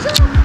Shoot!